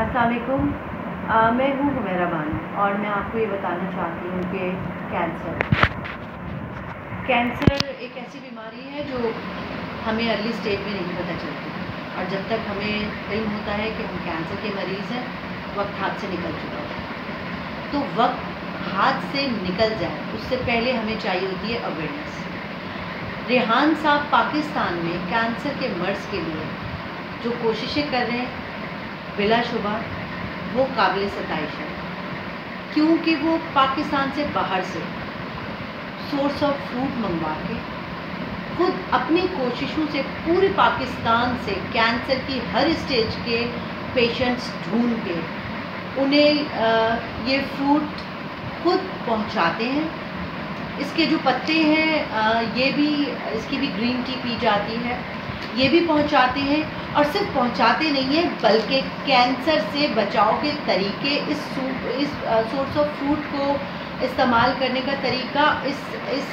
असलकुम मैं हूँ हुमेरा बानो और मैं आपको ये बताना चाहती हूँ कि कैंसर। कैंसर एक ऐसी बीमारी है जो हमें अर्ली स्टेज में नहीं पता चलती। और जब तक हमें इल्म होता है कि हम कैंसर के मरीज़ हैं, वक्त हाथ से निकल चुका है। तो वक्त हाथ से निकल जाए, उससे पहले हमें चाहिए होती है अवेयरनेस रेहान साहब पाकिस्तान में कैंसर के मर्ज के लिए जो कोशिशें कर रहे हैं बिलाशुबा, वो काबिल सतश है, क्योंकि वो पाकिस्तान से बाहर से सोर्स ऑफ़ फ़ूड मंगवा के खुद अपनी कोशिशों से पूरे पाकिस्तान से कैंसर की हर स्टेज के पेशेंट्स ढूंढ के उन्हें ये फ्रूट खुद पहुंचाते हैं। इसके जो पत्ते हैं ये भी, इसकी भी ग्रीन टी पी जाती है। ये भी पहुंचाते हैं और सिर्फ़ पहुंचाते नहीं हैं, बल्कि कैंसर से बचाव के तरीके, इस सूप, इस सोर्स ऑफ़ फ्रूट को इस्तेमाल करने का तरीका, इस इस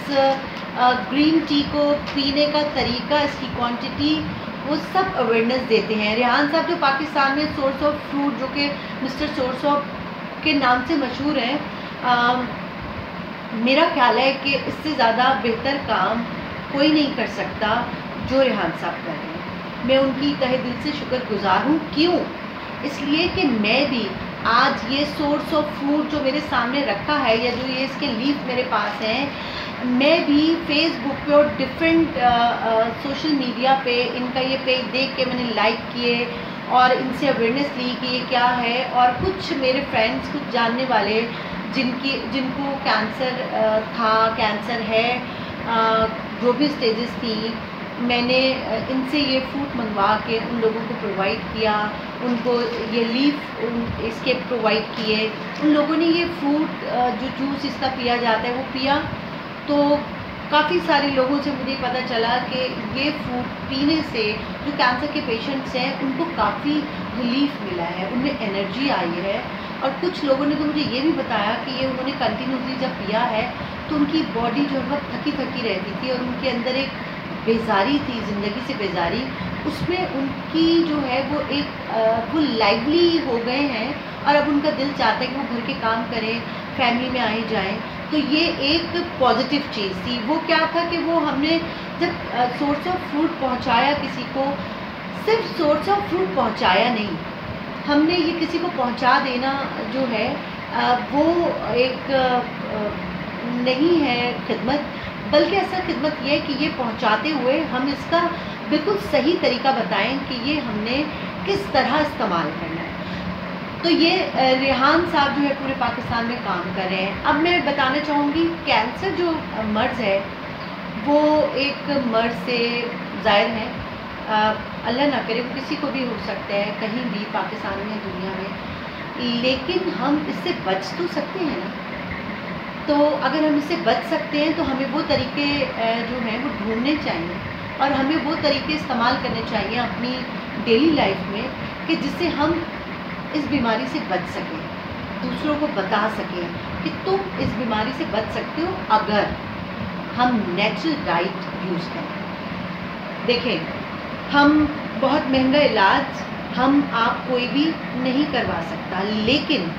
ग्रीन टी को पीने का तरीका, इसकी क्वांटिटी वो सब अवेयरनेस देते हैं। रेहान साहब जो पाकिस्तान में सोर्स ऑफ़ फ्रूट जो कि मिस्टर सोर्स ऑफ़ के नाम से मशहूर हैं मेरा ख्याल है कि इससे ज़्यादा बेहतर काम कोई नहीं कर सकता। जो रेहान साहब कर रहे हैं। मैं उनकी तहे दिल से शुक्र गुज़ार हूँ। क्यों? इसलिए कि मैं भी आज ये सोर्स ऑफ़ फ्रूट जो मेरे सामने रखा है या जो ये इसके लीफ मेरे पास हैं, मैं भी फेसबुक पे और डिफरेंट सोशल मीडिया पे इनका ये पेज देख के मैंने लाइक किए और इनसे अवेयरनेस ली कि ये क्या है और कुछ मेरे फ्रेंड्स कुछ जानने वाले जिनकी, जिनको कैंसर था कैंसर है जो भी स्टेजेस थी मैंने इनसे ये फ्रूट मंगवा के उन लोगों को प्रोवाइड किया, उनको ये लीफ इसके प्रोवाइड किए। उन लोगों ने ये फ्रूट जो जूस इसका पिया जाता है वो पिया। तो काफ़ी सारे लोगों से मुझे पता चला कि ये फ्रूट पीने से जो कैंसर के पेशेंट्स हैं, उनको काफ़ी रिलीफ मिला है, उनमें एनर्जी आई है। और कुछ लोगों ने तो मुझे ये भी बताया कि ये उन्होंने कंटिन्यूसली जब पिया है तो उनकी बॉडी जो है थकी थकी रहती थी और उनके अंदर एक बेजारी थी, ज़िंदगी से बेजारी, उसमें उनकी जो है वो एक वो लाइवली हो गए हैं और अब उनका दिल चाहता है कि वो घर के काम करें फैमिली में आए जाएँ। तो ये एक पॉजिटिव चीज़ थी। वो क्या था कि वो हमने जब सोर्स ऑफ़ फ्रूट पहुँचाया किसी को, सिर्फ़ सोर्स ऑफ़ फ्रूट पहुँचाया नहीं। हमने ये किसी को पहुँचा देना जो है वो एक नहीं है खिदमत। बल्कि ऐसा खिदमत ये है कि ये पहुंचाते हुए हम इसका बिल्कुल सही तरीका बताएँ कि ये हमने किस तरह इस्तेमाल करना है। तो ये रिहान साहब जो है पूरे पाकिस्तान में काम कर रहे हैं। अब मैं बताना चाहूँगी, कैंसर जो मर्ज़ है, वो एक मर्ज़ से ज़ाहिर है। अल्लाह ना करे, वो किसी को भी हो सकता है, कहीं भी पाकिस्तान में दुनिया में। लेकिन हम इससे बच तो सकते हैं ना। तो अगर हम इससे बच सकते हैं तो हमें वो तरीके जो हैं, वो ढूँढने चाहिए। और हमें वो तरीके इस्तेमाल करने चाहिए अपनी डेली लाइफ में, कि जिससे हम इस बीमारी से बच सकें, दूसरों को बता सकें कि तुम इस बीमारी से बच सकते हो अगर हम नेचुरल डाइट यूज़ करें। देखें, हम बहुत महँगा इलाज, हम आप कोई भी नहीं करवा सकता, लेकिन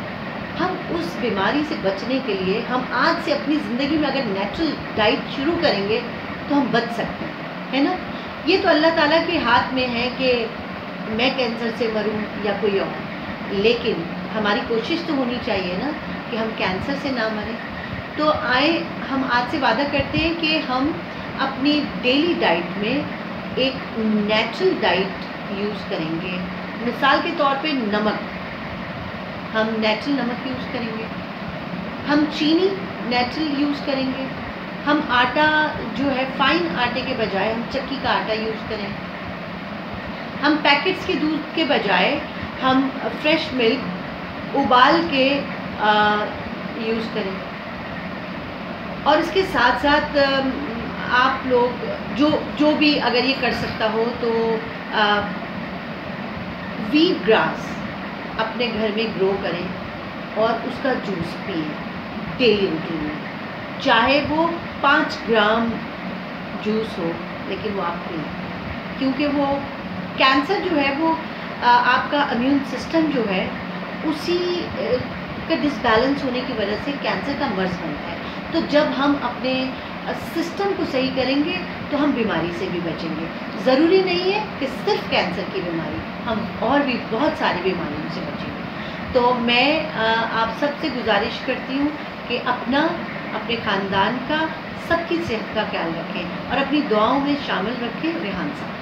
हम उस बीमारी से बचने के लिए, हम आज से अपनी ज़िंदगी में अगर नेचुरल डाइट शुरू करेंगे तो हम बच सकते हैं, है ना? ये तो अल्लाह ताला के हाथ में है कि मैं कैंसर से मरूं या कोई और। लेकिन हमारी कोशिश तो होनी चाहिए ना कि हम कैंसर से ना मरें। तो आए, हम आज से वादा करते हैं कि हम अपनी डेली डाइट में एक नेचुरल डाइट यूज़ करेंगे। मिसाल के तौर पे नमक। हम नेचुरल नमक यूज़ करेंगे। हम चीनी नेचुरल यूज़ करेंगे। हम आटा जो है फाइन आटे के बजाय हम चक्की का आटा यूज़ करें। हम पैकेट्स के दूध के बजाय हम फ्रेश मिल्क उबाल के यूज़ करें। और इसके साथ साथ आप लोग जो जो भी अगर ये कर सकता हो तो वीट ग्रास अपने घर में ग्रो करें और उसका जूस पिए डेली रूटीन में। चाहे वो पाँच ग्राम जूस हो, लेकिन वो आप पिए। क्योंकि वो कैंसर जो है, वो आपका इम्यून सिस्टम जो है, उसी का डिसबैलेंस होने की वजह से कैंसर का मर्ज बनता है। तो जब हम अपने सिस्टम को सही करेंगे तो हम बीमारी से भी बचेंगे। ज़रूरी नहीं है कि सिर्फ़ कैंसर की बीमारी, हम और भी बहुत सारी बीमारियों से बचेंगे। तो मैं आप सबसे गुजारिश करती हूँ कि अपना, अपने ख़ानदान का, सबकी सेहत का ख्याल रखें और अपनी दुआओं में शामिल रखें रेहान साहब।